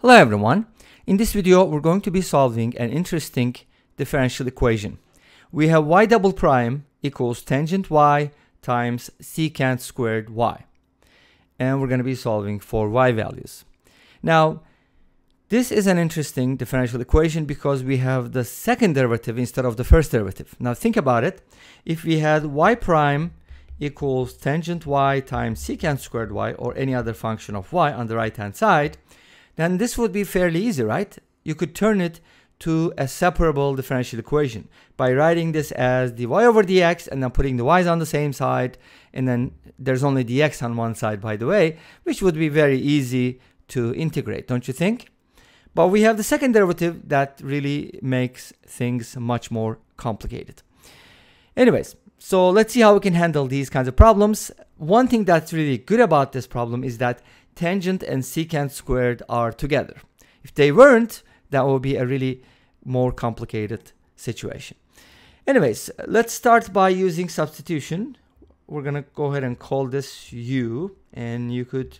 Hello everyone. In this video we're going to be solving an interesting differential equation. We have y double prime equals tangent y times secant squared y. And we're going to be solving for y values. Now this is an interesting differential equation because we have the second derivative instead of the first derivative. Now think about it. If we had y prime equals tangent y times secant squared y or any other function of y on the right hand side, then this would be fairly easy, right? You could turn it to a separable differential equation by writing this as dy over dx and then putting the y's on the same side. And then there's only dx on one side by the way which would be very easy to integrate don't you think? But we have the second derivative that really makes things much more complicated. Anyways so let's see how we can handle these kinds of problems. One thing that's really good about this problem is that tangent and secant squared are together. If they weren't, that would be a really more complicated situation. Anyways, let's start by using substitution. We're gonna go ahead and call this u, and you could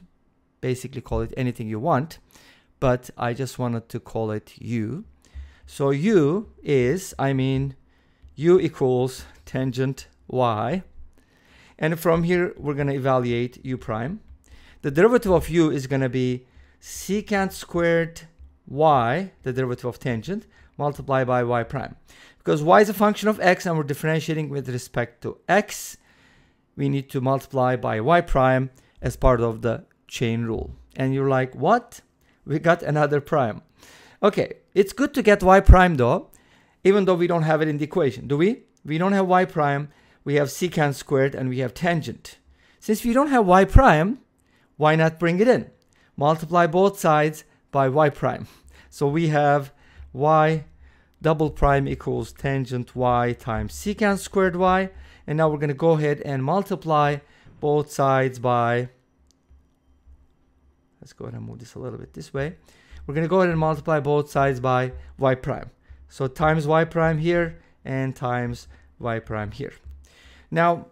basically call it anything you want, but I just wanted to call it u. So u is, I mean, u equals tangent y, and from here we're gonna evaluate u prime the derivative of u is going to be secant squared y, the derivative of tangent, multiplied by y prime. Because y is a function of x and we're differentiating with respect to x, we need to multiply by y prime as part of the chain rule. And you're like, what? We got another prime. Okay, it's good to get y prime though, even though we don't have it in the equation, do we? We don't have y prime, we have secant squared and we have tangent. Since we don't have y prime, why not bring it in? Multiply both sides by y prime. So we have y double prime equals tangent y times secant squared y. And now we're going to go ahead and multiply both sides by, let's go ahead and move this a little bit this way. We're going to go ahead and multiply both sides by y prime. So times y prime here and times y prime here. Now,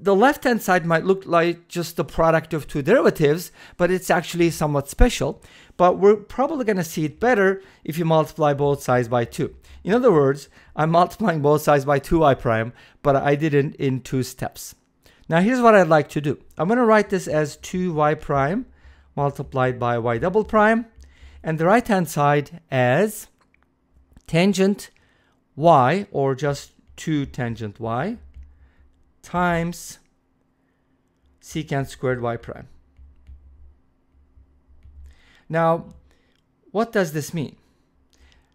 the left-hand side might look like just the product of two derivatives, but it's actually somewhat special. But we're probably going to see it better if you multiply both sides by 2. In other words, I'm multiplying both sides by 2y prime, but I did it in two steps. Now here's what I'd like to do. I'm going to write this as 2y prime multiplied by y double prime, and the right-hand side as tangent y, or just 2 tangent y, times secant squared y prime. Now, what does this mean?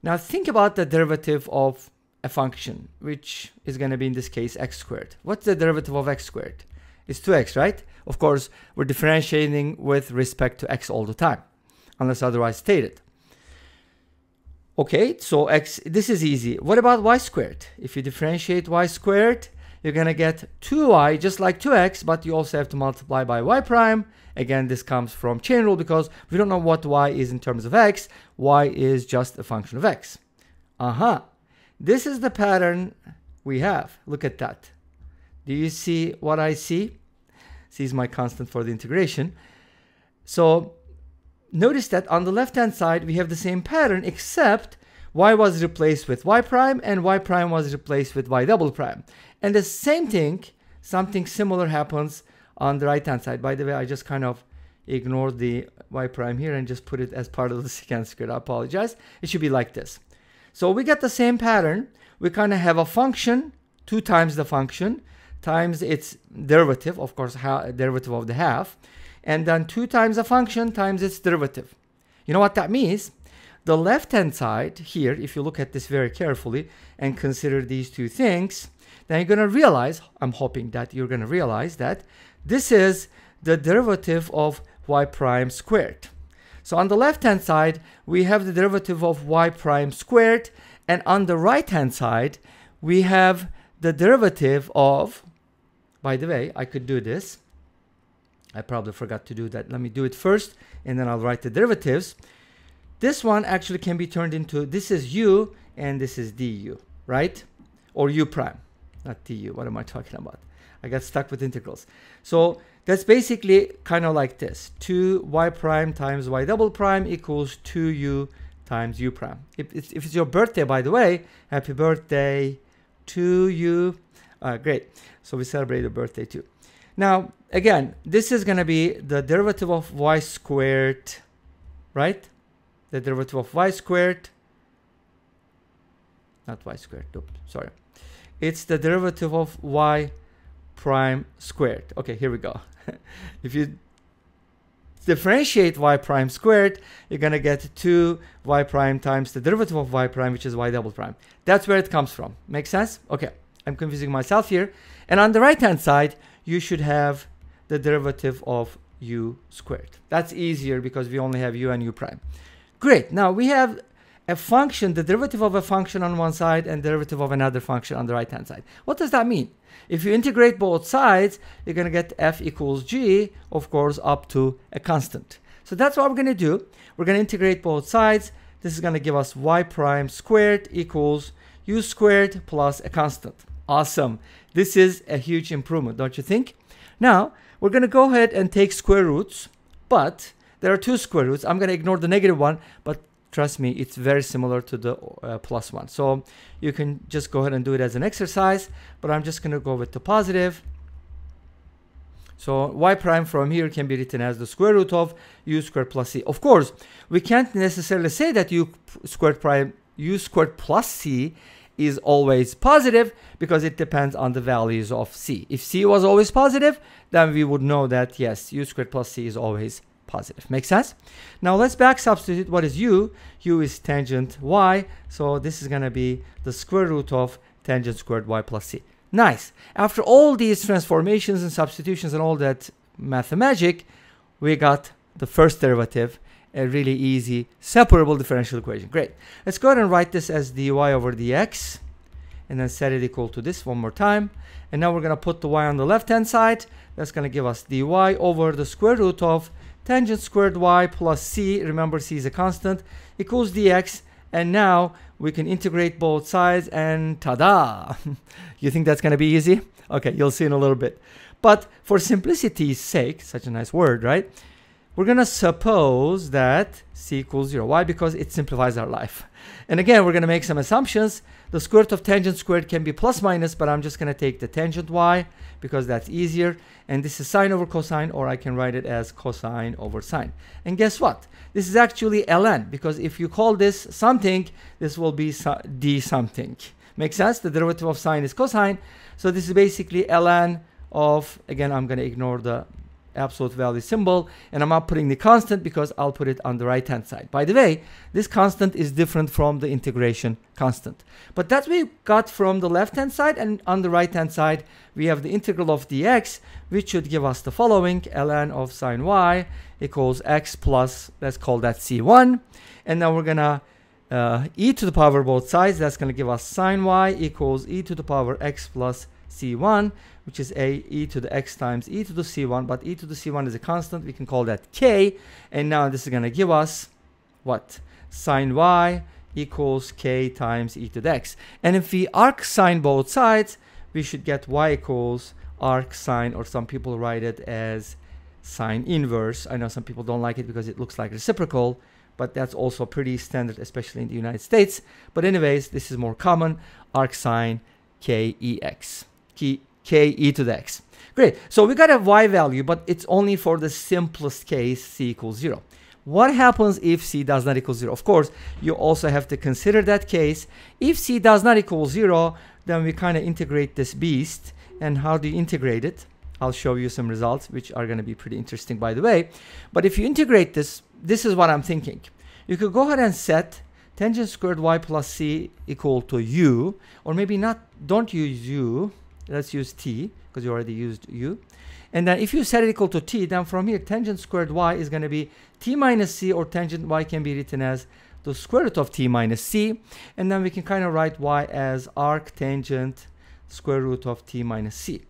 Now think about the derivative of a function, which is going to be in this case x squared. What's the derivative of x squared? It's 2x, right? Of course, we're differentiating with respect to x all the time, unless otherwise stated. Okay, so x, this is easy. What about y squared? If you differentiate y squared, you're going to get 2y just like 2x, but you also have to multiply by y prime. Again, this comes from chain rule because we don't know what y is in terms of x. y is just a function of x. Uh-huh. This is the pattern we have. Look at that. Do you see what I see? C is my constant for the integration. So notice that on the left-hand side, we have the same pattern, except y was replaced with y prime and y prime was replaced with y double prime. And the same thing, something similar happens on the right hand side. By the way, I just kind of ignored the y prime here and just put it as part of the secant squared. I apologize. It should be like this. So we get the same pattern. We kind of have a function, two times the function, times its derivative, of course, derivative of the half, and then two times the function times its derivative. You know what that means? The left-hand side here, if you look at this very carefully and consider these two things, then you're going to realize, I'm hoping that you're going to realize that this is the derivative of y prime squared. So on the left-hand side, we have the derivative of y prime squared, and on the right-hand side, we have the derivative of, by the way, I could do this. I probably forgot to do that. Let me do it first, and then I'll write the derivatives. This one actually can be turned into, this is u, and this is du, right? Or u prime not du. What am I talking about? I got stuck with integrals. So that's basically kind of like this. 2y prime times y double prime equals 2u times u prime. If it's, if it's your birthday, by the way, happy birthday to you. Uh, great. So we celebrate your birthday too. Now, again, this is going to be the derivative of y squared, right? The derivative of y squared. Not y squared, oops, sorry. It's the derivative of y prime squared. Okay, here we go. if you differentiate y prime squared, you're to get 2 y prime times the derivative of y prime, which is y double prime. That's where it comes from. Make sense? Okay, I'm confusing myself here. And on the right-hand side, you should have the derivative of u squared. That's easier because we only have u and u prime. Great. Now we have a function, the derivative of a function on one side and derivative of another function on the right-hand side. What does that mean? If you integrate both sides, you're going to get f equals g, of course, up to a constant. So that's what we're going to do. We're going to integrate both sides. This is going to give us y prime squared equals u squared plus a constant. Awesome. This is a huge improvement, don't you think? Now, we're going to go ahead and take square roots, but there are two square roots. I'm going to ignore the negative one, but trust me, it's very similar to the uh, plus one. So you can just go ahead and do it as an exercise, but I'm just going to go with the positive. So y prime from here can be written as the square root of u squared plus c. Of course, we can't necessarily say that u squared prime u squared plus c is always positive because it depends on the values of c. If c was always positive, then we would know that yes, u squared plus c is always positive. Make sense? Now let's back substitute what is u. u is tangent y, so this is going to be the square root of tangent squared y plus c. Nice. After all these transformations and substitutions and all that math magic, we got the first derivative, a really easy separable differential equation. Great. Let's go ahead and write this as dy over dx and then set it equal to this one more time. And now we're going to put the y on the left hand side. That's going to give us dy over the square root of tangent squared y plus c, remember c is a constant, equals dx. And now we can integrate both sides and ta-da! you think that's going to be easy? Okay, you'll see in a little bit. But for simplicity's sake, such a nice word, right? We're going to suppose that c equals 0. Why? Because it simplifies our life. And again, we're going to make some assumptions. The square root of tangent squared can be plus minus, but I'm just going to take the tangent y because that's easier. And this is sine over cosine, or I can write it as cosine over sine. And guess what? This is actually ln, because if you call this something, this will be d something. Make sense? The derivative of sine is cosine. So this is basically ln of, again, I'm going to ignore the absolute value symbol and I'm not putting the constant because I'll put it on the right hand side. By the way, this constant is different from the integration constant. But that we got from the left hand side and on the right hand side we have the integral of dx which should give us the following ln of sine y equals x plus let's call that c1 and now we're gonna uh, e to the power both sides that's to give us sine y equals e to the power x plus c1 which is a e to the x times e to the c1 but e to the c1 is a constant. We can call that k. And now this is going to give us what? Sine y equals k times e to the x. And if we arc sine both sides we should get y equals arc sine or some people write it as sine inverse. I know some people don't like it because it looks like reciprocal but that's also pretty standard especially in the united states. But anyways this is more common arc sine k e x key k e to the x. Great. So we got a y value, but it's only for the simplest case c equals 0. What happens if c does not equal 0? Of course, you also have to consider that case. If c does not equal 0, then we kind of integrate this beast. And how do you integrate it? I'll show you some results, which are going to be pretty interesting, by the way. But if you integrate this, this is what I'm thinking. You could go ahead and set tangent squared y plus c equal to u, or maybe not, don't use u, let's use t because you already used u. And then if you set it equal to t, then from here tangent squared y is going to be t minus c or tangent y can be written as the square root of t minus c. And then we can kind of write y as arc tangent square root of t minus c.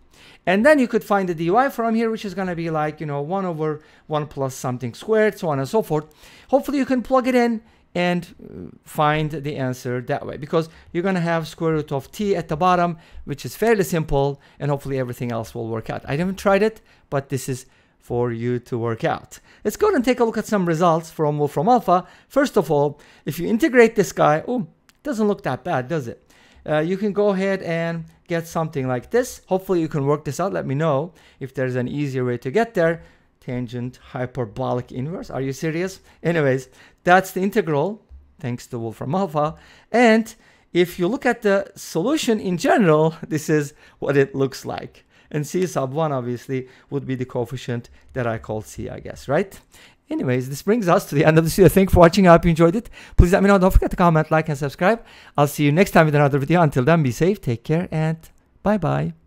And then you could find the dy from here, which is going to be like, you know, 1 over 1 plus something squared, so on and so forth. Hopefully you can plug it in and uh, find the answer that way because you're going to have square root of t at the bottom which is fairly simple and hopefully everything else will work out. I haven't tried it but this is for you to work out. Let's go and take a look at some results from Wolfram Alpha. First of all, if you integrate this guy, oh, doesn't look that bad, does it? Uh, you can go ahead and get something like this. Hopefully you can work this out. Let me know if there's an easier way to get there. Tangent hyperbolic inverse. Are you serious? Anyways, that's the integral, thanks to Wolfram Alpha. And if you look at the solution in general, this is what it looks like. And c sub 1 obviously would be the coefficient that I call c, I guess, right? Anyways, this brings us to the end of the video. Thank you for watching. I hope you enjoyed it. Please let me know. Don't forget to comment, like, and subscribe. I'll see you next time with another video. Until then, be safe, take care, and bye-bye.